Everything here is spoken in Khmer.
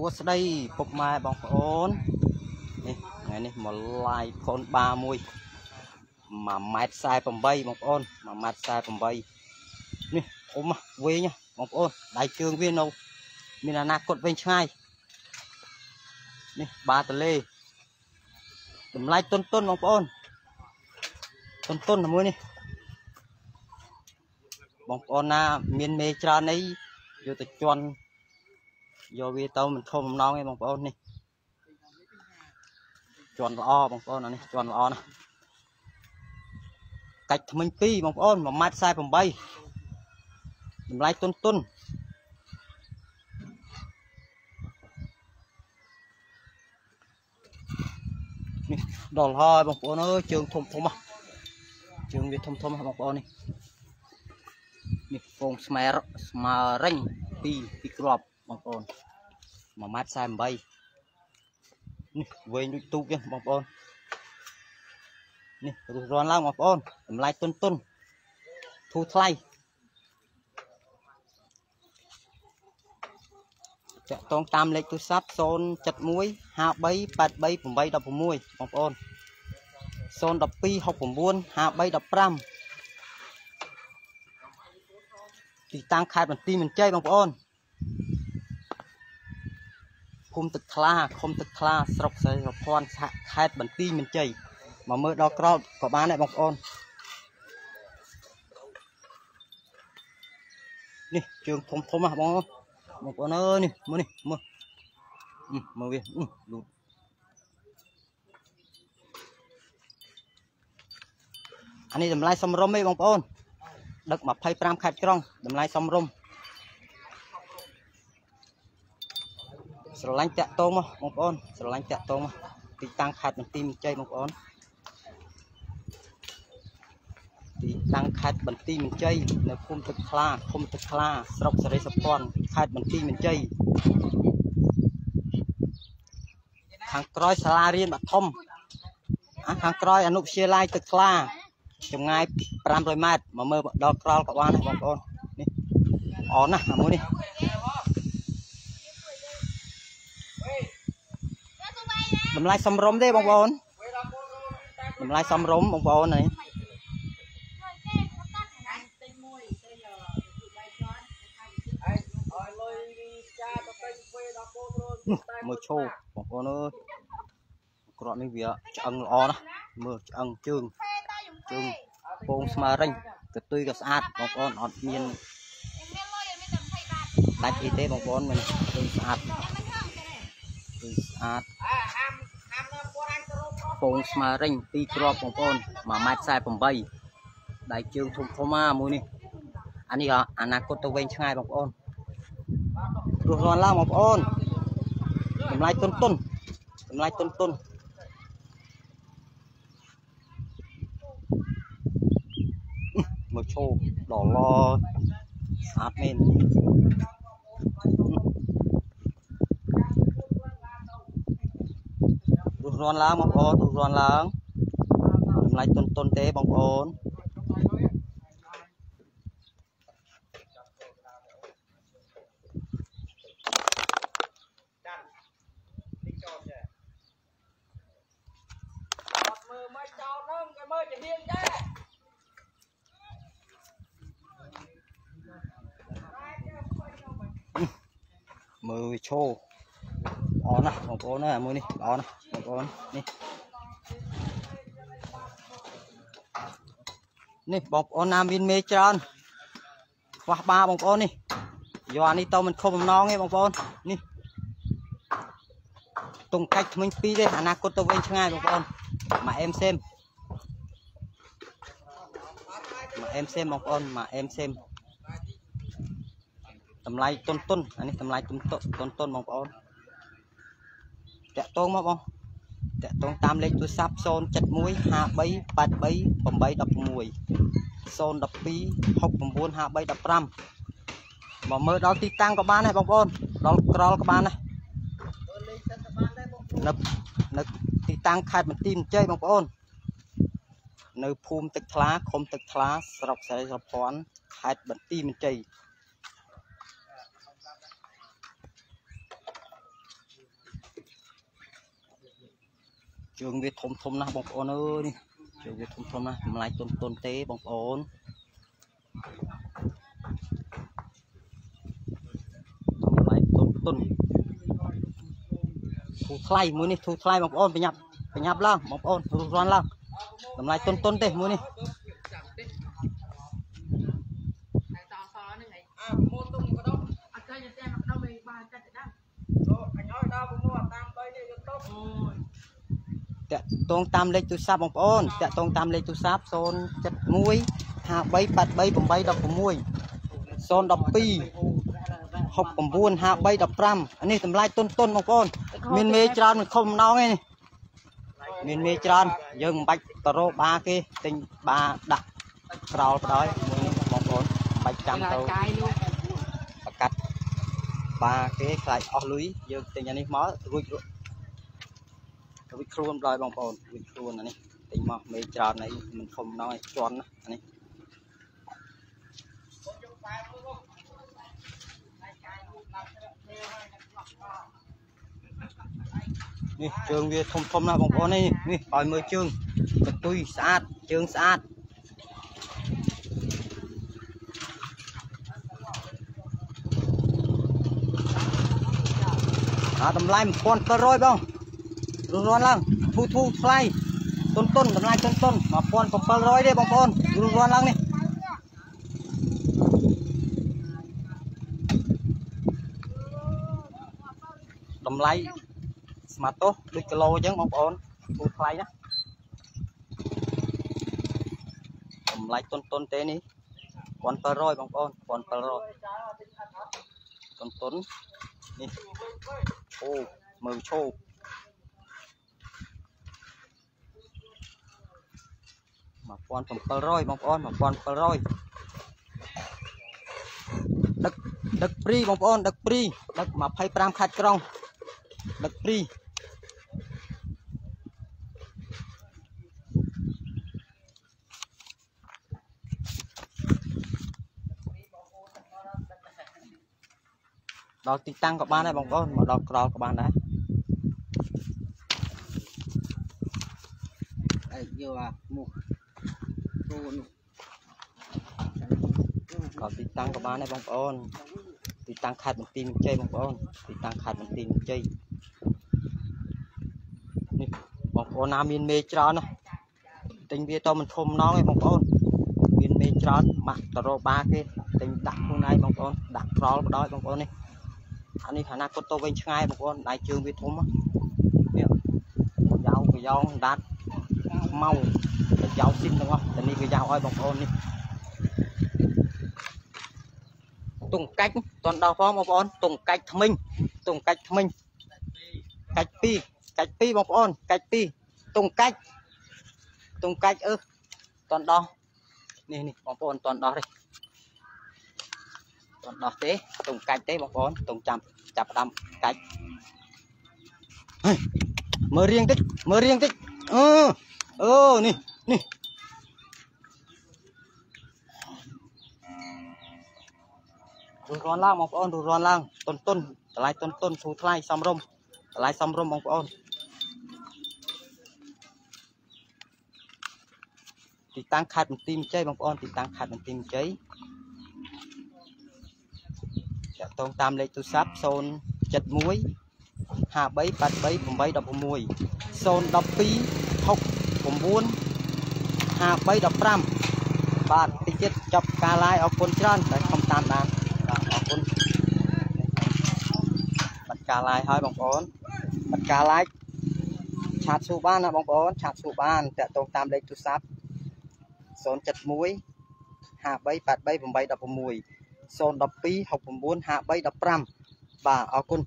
ួស្តីពុកម៉ែបងប្អូននេះថ្ងៃនេះមក live កូនបាមួយ1ម៉ែត្រ48បងប្អូន1ម៉ែត្រ48នេះអ៊ំវិញបងប្អូនដៃជើងវានៅមានអនាគតវិញឆ្ងាយនេះបាតលេតម្លៃតុនតុនបងប្អូនតុនតុនមួយនេះបងប្អូនណាមានមេច្រើនអីយកទៅជន់ យកវាទៅមិនធំម្ដងទេបងប្អូននេះជន់ល្អបងប្អូនអានេះជន់ល្អណាស់កាច់ថ្មិញ2បងប្អូន1ម៉ែត្រ48តម្លៃទុនទុននេះដល់ហើយបងប្អូនអើយជើងធំធំជើងវាធំធំបងប្អូននេះនេះពងស្មែស្មើរិញពីពីក្រប បងប្អូន1ម៉ែត្រ48នេះវែងដូចទូកចឹងបងប្អូននេះរស់រាន់ឡើងបងប្អូនតម្លៃទុនទុនធូរថ្លៃចាក់តងតាមលេខទូរស័ព្ទ071 53 83 816បងប្អូន012 69 53 15ទីតាំងខេត្តបន្ទាយមានជ័យបងប្អូន ភូមិទឹកថ្លាឃុំទឹកថ្លាស្រុកស្រីរភ័ណ្ឌសហខេត្តបន្ទាយមានជ័យមកមើលដល់ក្រោតក៏បានដែរបងប្អូននេះជើងធំធំហ៎បងបងប្អូនអើយនេះមើលនេះមើលមើលវាលូតអានេះតម្លៃសំរុំទេបងប្អូនដឹក25ខេត្តក្រុងតម្លៃសំរុំ ស្រឡាញ់តាក់តងមកបងប្អូនស្រឡាញ់តាក់តងមកទីតាំងខេត្តបន្ទាយមានជ័យបងប្អូនទីតាំងខេត្តបន្ទាយមានជ័យនៅភូមិទឹកខ្លាភូមិទឹកខ្លាស្រុកសេរីសុភ័ណ្ឌខេត្តបន្ទាយមានជ័យខាងក្រោយសាលារៀនបឋមខាងក្រោយអនុវិទ្យាល័យទឹកខ្លាចម្ងាយ500ម៉ែត្រមកមើលដល់ក្រលក៏បានដែរបងប្អូននេះអនណាស់អាមួយនេះ តម្លៃសំរុំទេបងប្អូនតម្លៃសំរុំបងប្អូននេះមើលឈោបងប្អូនអើយក្រក់នេះវាឆ្អឹងល្អណាស់មើលឆ្អឹងជើងជើងពងស្មើរិញកតុយក៏ស្អាតបងប្អូនអត់មានដាច់អីទេបងប្អូនមិនជើងស្អាតជើងស្អាត ពងស្មើរិញពីរគ្រាប់បងប្អូន1ម៉ែត្រ48ដៃជើងធំធំមកមួយនេះអានេះក៏អនាគតទៅវិញឆ្ងាយបងប្អូនរស់រាន់ឡើងបងប្អូនតម្លៃទុនទុនតម្លៃទុនទុនមកឈោដល់ឡស្អាតមែន រស់រាន់ឡើងបងប្អូនរស់រាន់ឡើងតម្លៃតុនតុនទេបងប្អូនមើលមិនចោ លហ្នឹងគេមើលជាហៀងចេះមើលវាឈោអរណាស់បងប្អូនណាមួយនេះល្អណាស់បងប្អូននេះនេះបងប្អូនណាមានមេច្រើនខ្វះបាបងប្អូននេះយកអានេះទៅមិនខុសបំណងទេបងប្អូននេះតុងកាច់ថ្មិញពីរទេអនាគតទៅវិញឆ្ងាយបងប្អូនមកអេមសេមមកអេមសេមបងប្អូនមកអេមសេមតម្លៃតុនតុនអានេះតម្លៃតុនតុនតុនបងប្អូន តាក់តងមកបងតាក់តងតាមលេខទូរស័ព្ទ071 53 83 816 012 69 53 15មកមើលដល់ទីតាំងក៏បានដែរបងប្អូនដល់ក្រលក៏បានដែរនៅនៅទីតាំងខេត្តបន្ទាយមានជ័យបងប្អូននៅភូមិទឹកថ្លាឃុំទឹកថ្លាស្រុកស្រីសុភ័ណ្ឌខេត្តបន្ទាយមានជ័យ ជើងវាធំធំណាស់បងប្អូនអើយនេះជើងវាធំធំណាស់តម្លៃទុនទុនទេបងប្អូនតម្លៃទុនទុនធូរថ្លៃមួយនេះធូរថ្លៃបងប្អូនប្រញាប់ប្រញាប់ឡើងបងប្អូនរស់រាន់ឡើងតម្លៃទុនទុនទេមួយនេះ ហើយតសហ្នឹងហើយ អាម៉ូទុំក៏ដល់ អត់ឃើញតែមកដល់វិញបានកាត់ទៅដល់ អញឲ្យដល់6តាម3នេះយកទៅ អូយ តាក់តងតាមលេខទូរស័ព្ទបងប្អូនតាក់តងតាមលេខទូរស័ព្ទ071 53 83 816 012 69 5315អានេះតម្លៃតុនតុនបងប្អូន មានមេច្រើនមិនខំម្ដងឯនេះមានមេច្រើនយើងមិនបាច់ទៅរកបាគេទិញបាដាក់ក្រោលបដ ாய் មួយនេះបងប្អូនមិនបាច់ចាំទៅកាយលោកប្រកាត់បាគេខ្លាចអស់លុយយើងទិញអានេះមករួចរួច រួចខ្លួនដល់បងប្អូនរួចខ្លួនអានេះទិញមកមេច្រើនអីមិនខំម្ដងឯងជន់ណាអានេះនេះជើងវាធំធំណាស់បងប្អូននេះនេះឲ្យមើលជើងកន្ទុយស្អាតជើងស្អាតអាតម្លៃ1700បង រស់រាន់ឡើងធូធូថ្លៃតុនតុនតម្លៃតុនតុន1700ទេបងប្អូនរស់រាន់ឡើងនេះតម្លៃស្មាតោសដូចគីឡូអញ្ចឹងបងប្អូនធូថ្លៃណាតម្លៃតុនតុនទេនេះ1700បងប្អូន1700តុនតុននេះអូមើលឈោ 1700បងប្អូន1700ដឹកដឹកព្រីបងប្អូនដឹកព្រីដឹក25ខាត់ក្រុងដឹកព្រីដល់ទីតាំងក៏បានដែរបងប្អូនមកដល់ក្រោលក៏បានដែរអីយកអាមុខទូនោះ ដល់ទី តាំងក៏បានដែរបងប្អូនទីតាំងខេត្តបន្ទាយមានជ័យបងប្អូនទីតាំងខេត្តបន្ទាយមានជ័យនេះបងប្អូនណាមានមេច្រើនណាទិញវាទៅមិនធំណងទេបងប្អូនមានមេច្រើនបាក់ទៅរកបាគេទិញដាក់ខ្លួនឯងបងប្អូនដាក់ក្រលបដ ாய் បងប្អូននេះអានេះខណៈគាត់ទៅវិញឆ្ងាយបងប្អូនដៃជើងវាធំណានេះកយ៉ៅកយ៉ងដាត់ម៉ៅកយ៉ៅស៊ីនទាំងអស់តែនេះកយ៉ៅឲ្យបងប្អូននេះ តុងកាច់តន់ដល់ផងបងប្អូនតុងកាច់ថ្មិញតុងកាច់ថ្មិញកាច់ពីរកាច់ពីរបងប្អូនកាច់ពីរតុងកាច់តុងកាច់អឺតន់ដល់នេះនេះបងប្អូនតន់ដល់ទេតន់ដល់ទេតុងកាច់ទេបងប្អូនតុងចាំចាប់ផ្ដាំកាច់ហើយមើលរៀងតិចមើលរៀងតិចអឺអូនេះនេះ រស់រាន់ឡើងបងប្អូនរស់រាន់ឡើងតុនតុនតម្លៃតុនតុនធូរថ្លៃសមរម្យតម្លៃសមរម្យបងប្អូនទីតាំងខេត្តបន្ទាយមានជ័យបងប្អូនទីតាំងខេត្តបន្ទាយមានជ័យចាក់តងតាមលេខទូរស័ព្ទ071 5383 816 012 69 5315បាទតិចទៀតចប់ការ live អរគុណច្រើនតែខំតាមដានបាទអរគុណបាត់ ការ live ហើយបងប្អូនបាត់ការ live ឆាតសួរបានណាបងប្អូនឆាតសួរបានតាក់ទងតាមលេខទូរស័ព្ទ071 5383 816 012 69 5315បាទអរគុណ